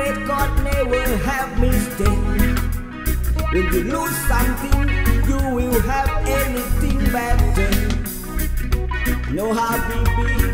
great God never have stay. When you lose something, you will have anything better. No happy being.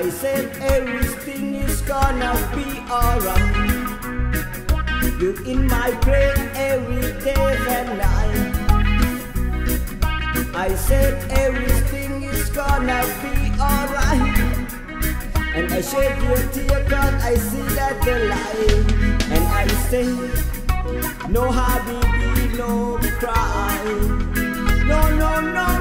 I said everything is gonna be alright. You in my prayer every day and night. I said everything is gonna be alright. And I shed your tear cause I see that the light. And I say, no habibi, no cry. No, no, no,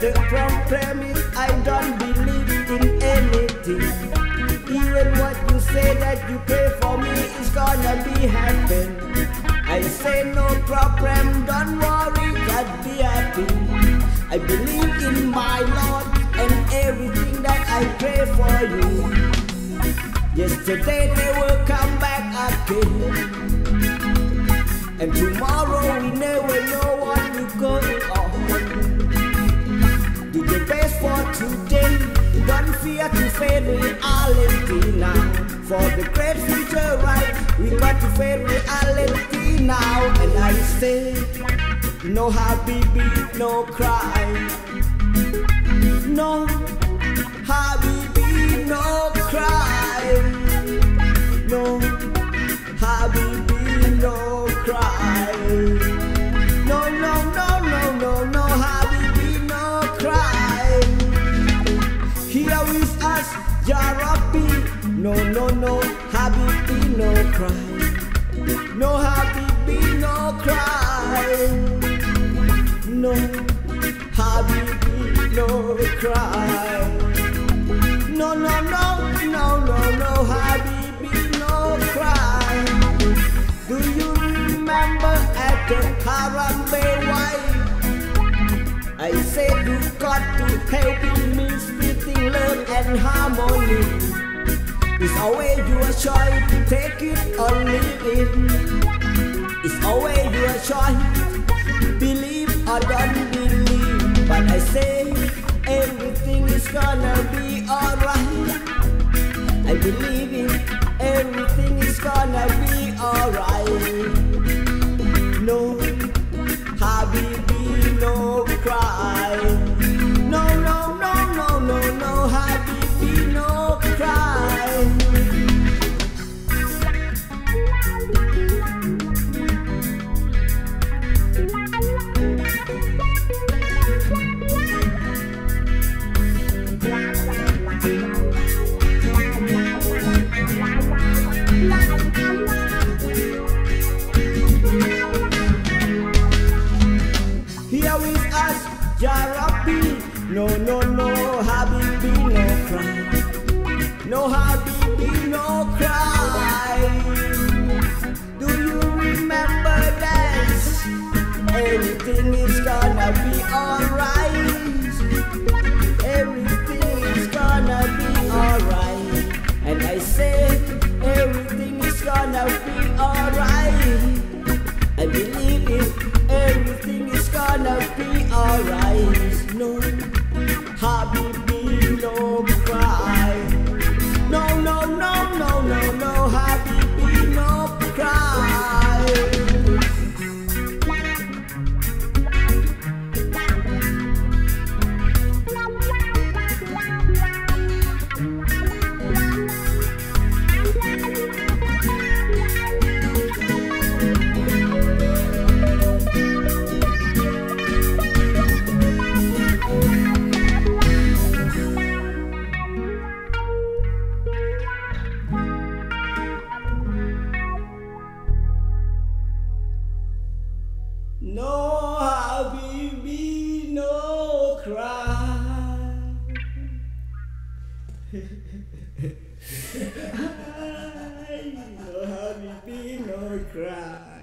the problem is I don't believe in anything. Even what you say that you pray for me is gonna be happen. I say no problem, don't worry, God be happy. I believe in my Lord and everything that I pray for you. Yesterday they will come back again. And tomorrow we never know Fear to fade reality now. For the great future, right? We got to fade reality now. And I say, no happy beat, no cry. No habibi, no cry. Is us, Jarabi. No, no, no, happy no cry. No happy no cry. No happy no cry. No, no, no, no, no, no, happy no cry. Do you remember at the Harambe White? I said you got to help me splitting love and harmony. It's always your choice to take it or leave it. It's always your choice, believe or don't believe. But I say everything is gonna be alright. I believe in everything is gonna be alright. cry. I will have be no cry.